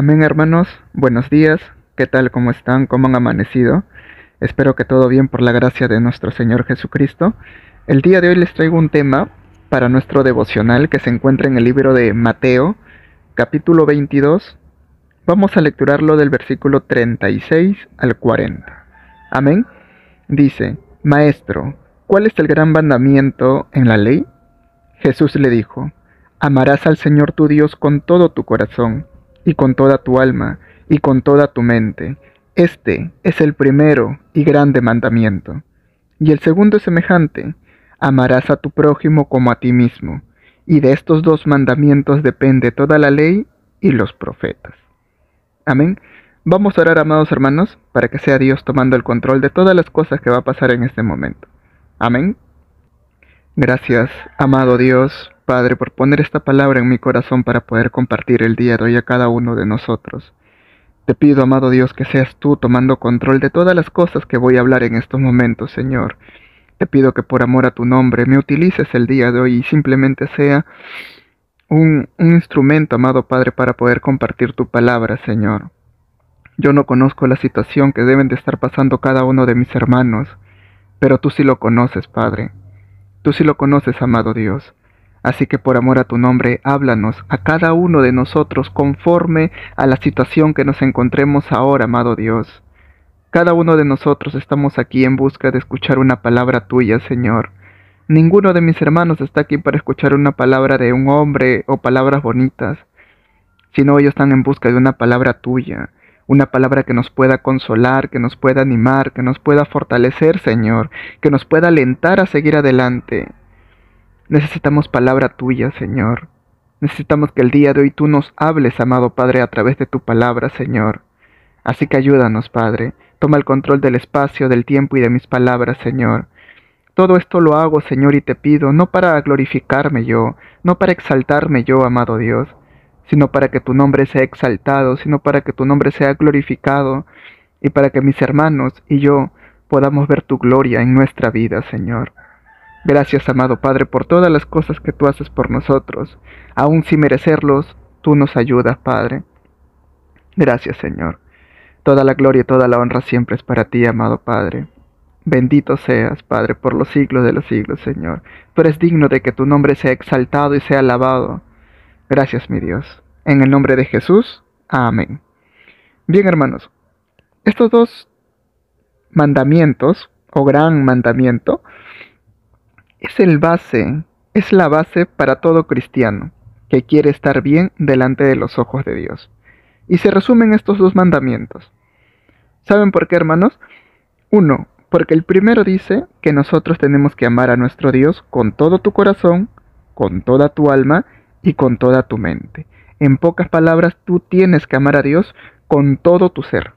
Amén hermanos, buenos días, ¿qué tal? ¿Cómo están? ¿Cómo han amanecido? Espero que todo bien por la gracia de nuestro Señor Jesucristo. El día de hoy les traigo un tema para nuestro devocional que se encuentra en el libro de Mateo, capítulo 22. Vamos a lecturarlo del versículo 36 al 40. Amén. Dice, Maestro, ¿cuál es el gran mandamiento en la ley? Jesús le dijo, Amarás al Señor tu Dios con todo tu corazón y con toda tu alma, y con toda tu mente. Este es el primero y grande mandamiento. Y el segundo es semejante, amarás a tu prójimo como a ti mismo. Y de estos dos mandamientos depende toda la ley y los profetas. Amén. Vamos a orar, amados hermanos, para que sea Dios tomando el control de todas las cosas que va a pasar en este momento. Amén. Gracias, amado Dios, Padre, por poner esta palabra en mi corazón para poder compartir el día de hoy a cada uno de nosotros. Te pido, amado Dios, que seas tú tomando control de todas las cosas que voy a hablar en estos momentos, Señor. Te pido que por amor a tu nombre me utilices el día de hoy y simplemente sea un, instrumento, amado Padre, para poder compartir tu palabra, Señor. Yo no conozco la situación que deben de estar pasando cada uno de mis hermanos, pero tú sí lo conoces, Padre. Tú sí lo conoces, amado Dios. Así que por amor a tu nombre, háblanos a cada uno de nosotros conforme a la situación que nos encontremos ahora, amado Dios. Cada uno de nosotros estamos aquí en busca de escuchar una palabra tuya, Señor. Ninguno de mis hermanos está aquí para escuchar una palabra de un hombre o palabras bonitas, sino ellos están en busca de una palabra tuya, una palabra que nos pueda consolar, que nos pueda animar, que nos pueda fortalecer, Señor, que nos pueda alentar a seguir adelante. Necesitamos palabra tuya, Señor. Necesitamos que el día de hoy tú nos hables, amado Padre, a través de tu palabra, Señor. Así que ayúdanos, Padre. Toma el control del espacio, del tiempo y de mis palabras, Señor. Todo esto lo hago, Señor, y te pido, no para glorificarme yo, no para exaltarme yo, amado Dios, sino para que tu nombre sea exaltado, sino para que tu nombre sea glorificado, y para que mis hermanos y yo podamos ver tu gloria en nuestra vida, Señor. Gracias, amado Padre, por todas las cosas que tú haces por nosotros. Aun sin merecerlos, tú nos ayudas, Padre. Gracias, Señor. Toda la gloria y toda la honra siempre es para ti, amado Padre. Bendito seas, Padre, por los siglos de los siglos, Señor. Tú eres digno de que tu nombre sea exaltado y sea alabado. Gracias, mi Dios. En el nombre de Jesús. Amén. Bien, hermanos, estos dos mandamientos, o gran mandamiento, es el base, es la base para todo cristiano que quiere estar bien delante de los ojos de Dios. Y se resumen estos dos mandamientos. ¿Saben por qué, hermanos? Uno, porque el primero dice que nosotros tenemos que amar a nuestro Dios con todo tu corazón, con toda tu alma y con toda tu mente. En pocas palabras, tú tienes que amar a Dios con todo tu ser,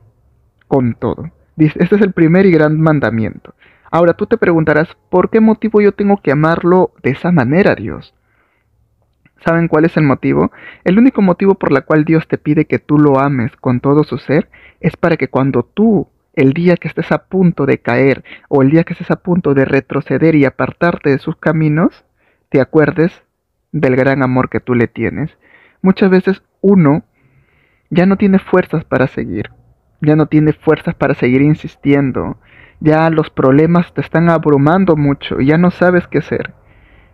con todo. Este es el primer y gran mandamiento. Ahora tú te preguntarás, ¿por qué motivo yo tengo que amarlo de esa manera, Dios? ¿Saben cuál es el motivo? El único motivo por el cual Dios te pide que tú lo ames con todo su ser es para que cuando tú, el día que estés a punto de caer o el día que estés a punto de retroceder y apartarte de sus caminos, te acuerdes del gran amor que tú le tienes. Muchas veces uno ya no tiene fuerzas para seguir, ya no tiene fuerzas para seguir insistiendo, ya los problemas te están abrumando mucho y ya no sabes qué hacer.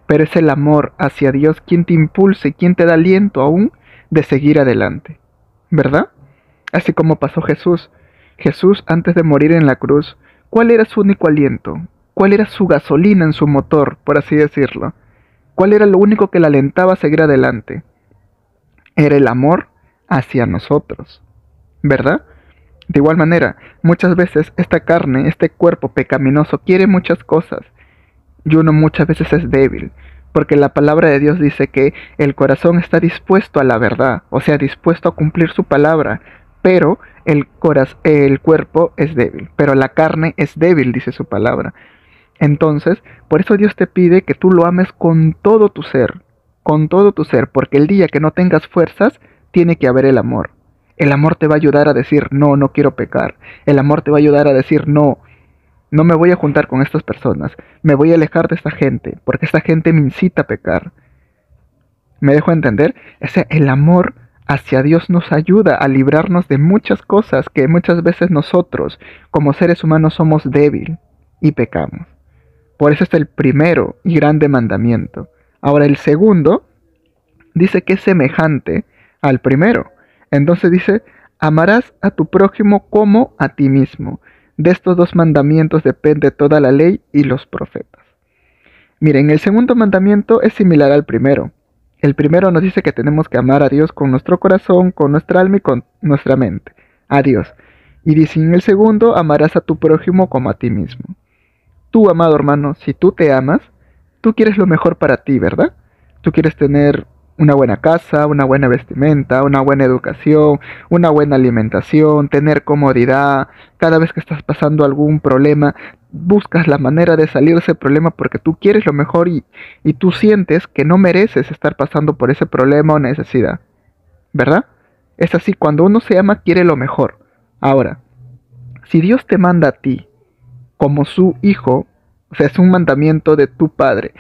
Pero es el amor hacia Dios quien te impulsa y quien te da aliento aún de seguir adelante. ¿Verdad? Así como pasó Jesús. Jesús antes de morir en la cruz, ¿cuál era su único aliento? ¿Cuál era su gasolina en su motor, por así decirlo? ¿Cuál era lo único que le alentaba a seguir adelante? Era el amor hacia nosotros. ¿Verdad? De igual manera, muchas veces esta carne, este cuerpo pecaminoso quiere muchas cosas y uno muchas veces es débil, porque la palabra de Dios dice que el corazón está dispuesto a la verdad, o sea, dispuesto a cumplir su palabra, pero el, el cuerpo es débil, pero la carne es débil, dice su palabra. Entonces, por eso Dios te pide que tú lo ames con todo tu ser, con todo tu ser, porque el día que no tengas fuerzas, tiene que haber el amor. El amor te va a ayudar a decir, no, no quiero pecar. El amor te va a ayudar a decir, no, no me voy a juntar con estas personas. Me voy a alejar de esta gente, porque esta gente me incita a pecar. ¿Me dejo entender? Ese, el amor hacia Dios nos ayuda a librarnos de muchas cosas que muchas veces nosotros, como seres humanos, somos débil y pecamos. Por eso es el primero y grande mandamiento. Ahora el segundo dice que es semejante al primero. Entonces dice, amarás a tu prójimo como a ti mismo. De estos dos mandamientos depende toda la ley y los profetas. Miren, el segundo mandamiento es similar al primero. El primero nos dice que tenemos que amar a Dios con nuestro corazón, con nuestra alma y con nuestra mente. A Dios. Y dice en el segundo, amarás a tu prójimo como a ti mismo. Tú, amado hermano, si tú te amas, tú quieres lo mejor para ti, ¿verdad? Tú quieres tener una buena casa, una buena vestimenta, una buena educación, una buena alimentación, tener comodidad. Cada vez que estás pasando algún problema, buscas la manera de salir de ese problema porque tú quieres lo mejor y, y tú sientes que no mereces estar pasando por ese problema o necesidad. ¿Verdad? Es así, cuando uno se ama quiere lo mejor. Ahora, si Dios te manda a ti como su hijo, o sea, es un mandamiento de tu padre,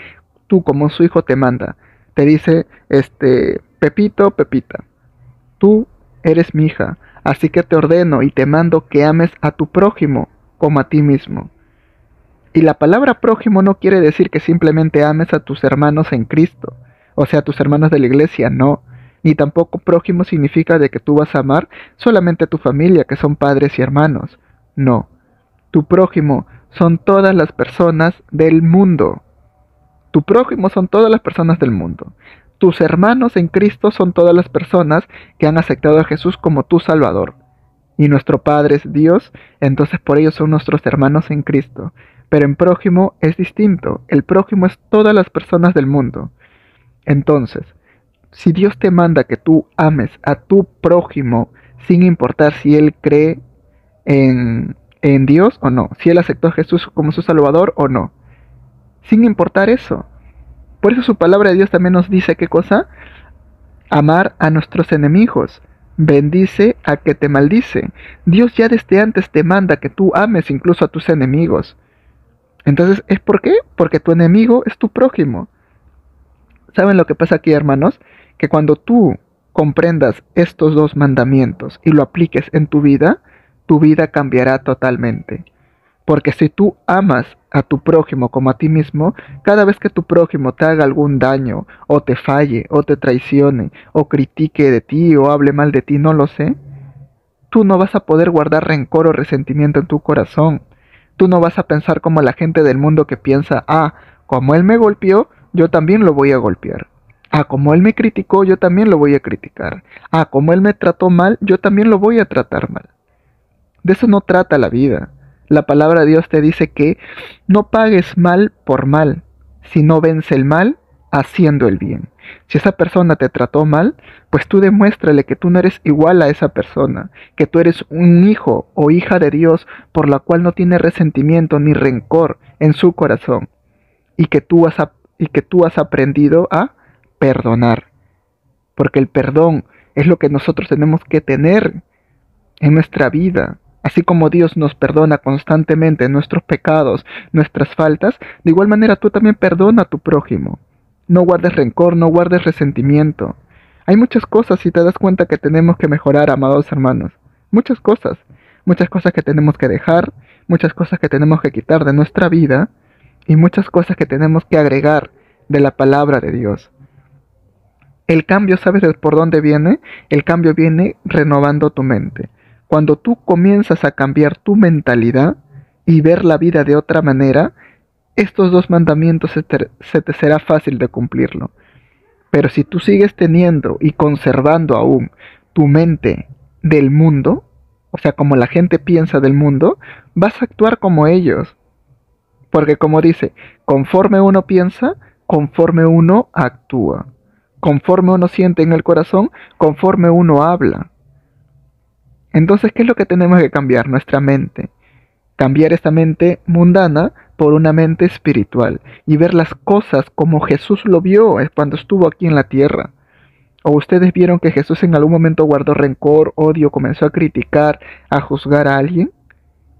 tú como su hijo te manda, te dice, este, Pepito, Pepita, tú eres mi hija, así que te ordeno y te mando que ames a tu prójimo como a ti mismo. Y la palabra prójimo no quiere decir que simplemente ames a tus hermanos en Cristo, o sea, a tus hermanos de la iglesia, no. Ni tampoco prójimo significa de que tú vas a amar solamente a tu familia, que son padres y hermanos. No. Tu prójimo son todas las personas del mundo. Tu prójimo son todas las personas del mundo. Tus hermanos en Cristo son todas las personas que han aceptado a Jesús como tu Salvador. Y nuestro Padre es Dios, entonces por ello son nuestros hermanos en Cristo. Pero en prójimo es distinto. El prójimo es todas las personas del mundo. Entonces, si Dios te manda que tú ames a tu prójimo, sin importar si él cree en, en Dios o no, si él aceptó a Jesús como su Salvador o no, sin importar eso. Por eso su palabra de Dios también nos dice qué cosa? Amar a nuestros enemigos. Bendice a que te maldice. Dios ya desde antes te manda que tú ames incluso a tus enemigos. Entonces, ¿es por qué? Porque tu enemigo es tu prójimo. ¿Saben lo que pasa aquí, hermanos? Que cuando tú comprendas estos dos mandamientos y lo apliques en tu vida, tu vida cambiará totalmente. Porque si tú amas a tu prójimo como a ti mismo, cada vez que tu prójimo te haga algún daño, o te falle, o te traicione, o critique de ti, o hable mal de ti, no lo sé, tú no vas a poder guardar rencor o resentimiento en tu corazón. Tú no vas a pensar como la gente del mundo que piensa, ah, como él me golpeó, yo también lo voy a golpear. Ah, como él me criticó, yo también lo voy a criticar. Ah, como él me trató mal, yo también lo voy a tratar mal. De eso no trata la vida. La palabra de Dios te dice que no pagues mal por mal, sino vence el mal haciendo el bien. Si esa persona te trató mal, pues tú demuéstrale que tú no eres igual a esa persona, que tú eres un hijo o hija de Dios por la cual no tiene resentimiento ni rencor en su corazón y que tú has, y que tú has aprendido a perdonar. Porque el perdón es lo que nosotros tenemos que tener en nuestra vida. Así como Dios nos perdona constantemente nuestros pecados, nuestras faltas, de igual manera tú también perdona a tu prójimo. No guardes rencor, no guardes resentimiento. Hay muchas cosas si te das cuenta que tenemos que mejorar, amados hermanos. Muchas cosas. Muchas cosas que tenemos que dejar, muchas cosas que tenemos que quitar de nuestra vida y muchas cosas que tenemos que agregar de la palabra de Dios. El cambio, ¿sabes por dónde viene? El cambio viene renovando tu mente. Cuando tú comienzas a cambiar tu mentalidad y ver la vida de otra manera, estos dos mandamientos se te, será fácil de cumplirlo. Pero si tú sigues teniendo y conservando aún tu mente del mundo, o sea, como la gente piensa del mundo, vas a actuar como ellos. Porque como dice, conforme uno piensa, conforme uno actúa. Conforme uno siente en el corazón, conforme uno habla. Entonces, ¿qué es lo que tenemos que cambiar? Nuestra mente. Cambiar esta mente mundana por una mente espiritual y ver las cosas como Jesús lo vio cuando estuvo aquí en la tierra. ¿O ustedes vieron que Jesús en algún momento guardó rencor, odio, comenzó a criticar, a juzgar a alguien?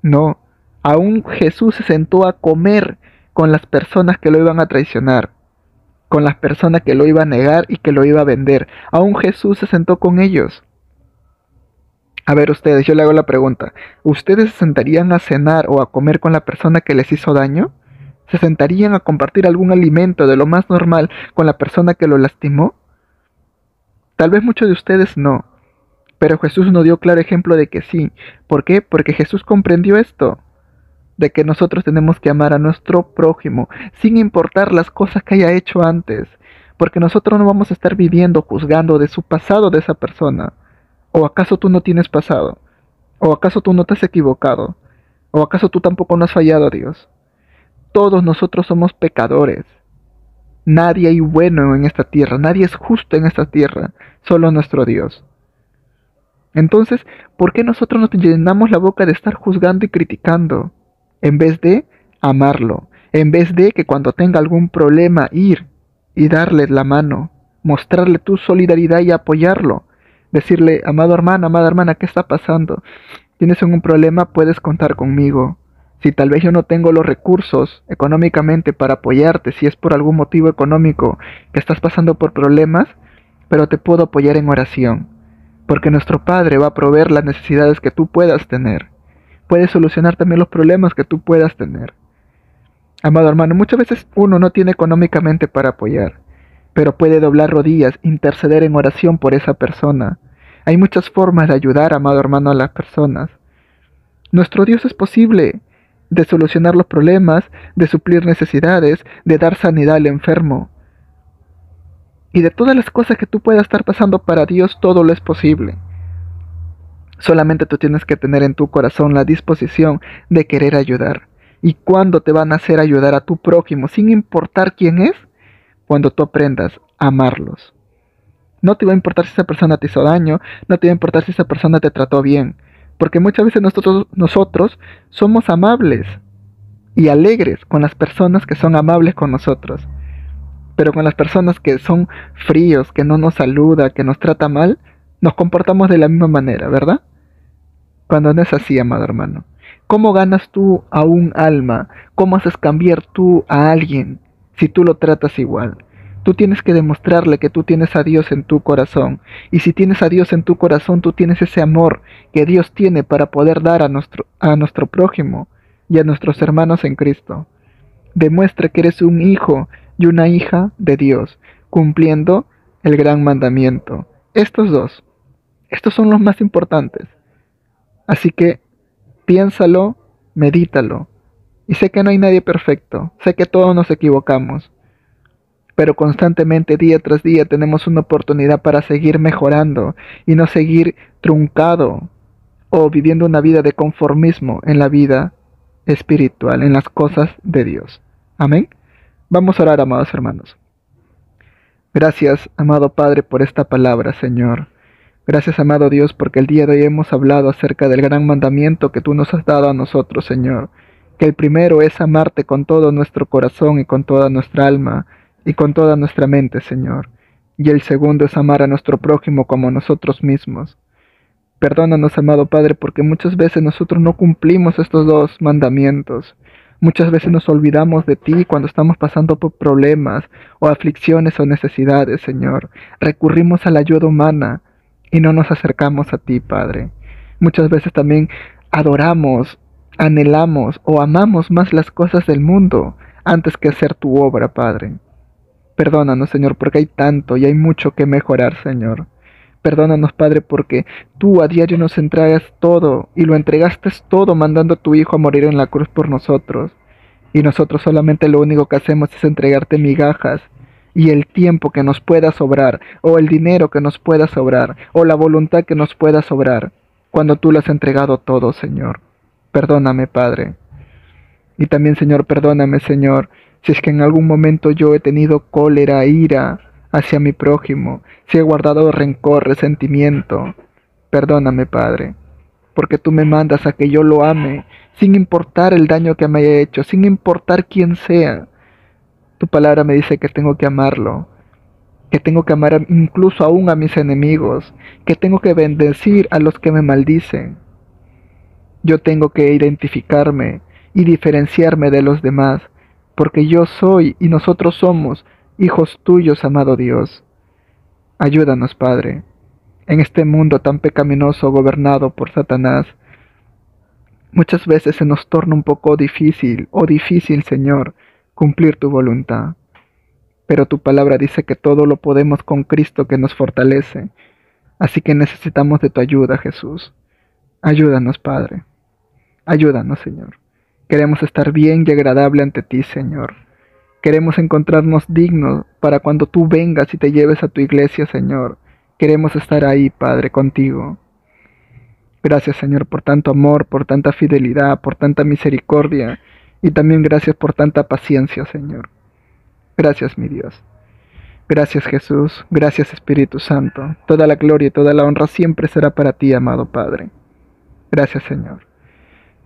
No, aún Jesús se sentó a comer con las personas que lo iban a traicionar. con las personas que lo iba a negar y que lo iba a vender. Aún Jesús se sentó con ellos. A ver ustedes, yo le hago la pregunta. ¿Ustedes se sentarían a cenar o a comer con la persona que les hizo daño? ¿Se sentarían a compartir algún alimento de lo más normal con la persona que lo lastimó? Tal vez muchos de ustedes no, pero Jesús nos dio claro ejemplo de que sí. ¿Por qué? Porque Jesús comprendió esto, de que nosotros tenemos que amar a nuestro prójimo, sin importar las cosas que haya hecho antes, porque nosotros no vamos a estar viviendo juzgando de su pasado de esa persona. ¿O acaso tú no tienes pasado? ¿O acaso tú no te has equivocado? ¿O acaso tú tampoco no has fallado a Dios? Todos nosotros somos pecadores. Nadie hay bueno en esta tierra, nadie es justo en esta tierra, solo nuestro Dios. Entonces, ¿por qué nosotros nos llenamos la boca de estar juzgando y criticando, en vez de amarlo, en vez de que cuando tenga algún problema ir y darle la mano, mostrarle tu solidaridad y apoyarlo, decirle, amado hermano, amada hermana, ¿qué está pasando? Tienes un problema, puedes contar conmigo. Si tal vez yo no tengo los recursos económicamente para apoyarte, si es por algún motivo económico que estás pasando por problemas, pero te puedo apoyar en oración, porque nuestro Padre va a proveer las necesidades que tú puedas tener. Puede solucionar también los problemas que tú puedas tener. Amado hermano, muchas veces uno no tiene económicamente para apoyar, pero puede doblar rodillas, interceder en oración por esa persona. Hay muchas formas de ayudar, amado hermano, a las personas. Nuestro Dios es posible, de solucionar los problemas, de suplir necesidades, de dar sanidad al enfermo. Y de todas las cosas que tú puedas estar pasando para Dios, todo lo es posible. Solamente tú tienes que tener en tu corazón la disposición de querer ayudar. ¿Y cuándo te van a hacer ayudar a tu prójimo, sin importar quién es? Cuando tú aprendas a amarlos. No te va a importar si esa persona te hizo daño, no te va a importar si esa persona te trató bien. Porque muchas veces nosotros, nosotros somos amables y alegres con las personas que son amables con nosotros. Pero con las personas que son fríos, que no nos saluda, que nos trata mal, nos comportamos de la misma manera, ¿verdad? Cuando no es así, amado hermano. ¿Cómo ganas tú a un alma? ¿Cómo haces cambiar tú a alguien si tú lo tratas igual? Tú tienes que demostrarle que tú tienes a Dios en tu corazón. Y si tienes a Dios en tu corazón, tú tienes ese amor que Dios tiene para poder dar a nuestro, prójimo y a nuestros hermanos en Cristo. Demuestra que eres un hijo y una hija de Dios, cumpliendo el gran mandamiento. Estos dos, estos son los más importantes. Así que piénsalo, medítalo. Y sé que no hay nadie perfecto, sé que todos nos equivocamos pero constantemente día tras día tenemos una oportunidad para seguir mejorando y no seguir truncado o viviendo una vida de conformismo en la vida espiritual, en las cosas de Dios. Amén. Vamos a orar, amados hermanos. Gracias, amado Padre, por esta palabra, Señor. Gracias, amado Dios, porque el día de hoy hemos hablado acerca del gran mandamiento que tú nos has dado a nosotros, Señor. Que el primero es amarte con todo nuestro corazón y con toda nuestra alma y con toda nuestra mente, Señor. Y el segundo es amar a nuestro prójimo como nosotros mismos. Perdónanos, amado Padre, porque muchas veces nosotros no cumplimos estos dos mandamientos. Muchas veces nos olvidamos de ti cuando estamos pasando por problemas o aflicciones o necesidades, Señor. Recurrimos a la ayuda humana y no nos acercamos a ti, Padre. Muchas veces también adoramos, anhelamos o amamos más las cosas del mundo antes que hacer tu obra, Padre. Perdónanos, Señor, porque hay tanto y hay mucho que mejorar, Señor. Perdónanos, Padre, porque tú a diario nos entregas todo y lo entregaste todo mandando a tu Hijo a morir en la cruz por nosotros. Y nosotros solamente lo único que hacemos es entregarte migajas y el tiempo que nos pueda sobrar, o el dinero que nos pueda sobrar, o la voluntad que nos pueda sobrar, cuando tú lo has entregado todo, Señor. Perdóname, Padre. Y también, Señor, perdóname, Señor, si es que en algún momento yo he tenido cólera, ira hacia mi prójimo, si he guardado rencor, resentimiento, perdóname, Padre, porque tú me mandas a que yo lo ame, sin importar el daño que me haya hecho, sin importar quién sea. Tu palabra me dice que tengo que amarlo, que tengo que amar incluso aún a mis enemigos, que tengo que bendecir a los que me maldicen. Yo tengo que identificarme y diferenciarme de los demás, porque yo soy y nosotros somos hijos tuyos, amado Dios. Ayúdanos, Padre, en este mundo tan pecaminoso gobernado por Satanás. Muchas veces se nos torna un poco difícil, o oh difícil, Señor, cumplir tu voluntad. Pero tu palabra dice que todo lo podemos con Cristo que nos fortalece. Así que necesitamos de tu ayuda, Jesús. Ayúdanos, Padre. Ayúdanos, Señor. Queremos estar bien y agradable ante ti, Señor. Queremos encontrarnos dignos para cuando tú vengas y te lleves a tu iglesia, Señor. Queremos estar ahí, Padre, contigo. Gracias, Señor, por tanto amor, por tanta fidelidad, por tanta misericordia y también gracias por tanta paciencia, Señor. Gracias, mi Dios. Gracias, Jesús. Gracias, Espíritu Santo. Toda la gloria y toda la honra siempre será para ti, amado Padre. Gracias, Señor.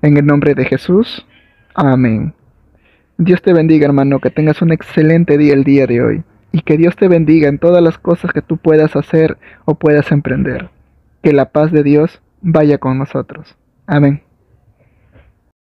En el nombre de Jesús. Amén. Dios te bendiga, hermano, que tengas un excelente día el día de hoy y que Dios te bendiga en todas las cosas que tú puedas hacer o puedas emprender. Que la paz de Dios vaya con nosotros. Amén.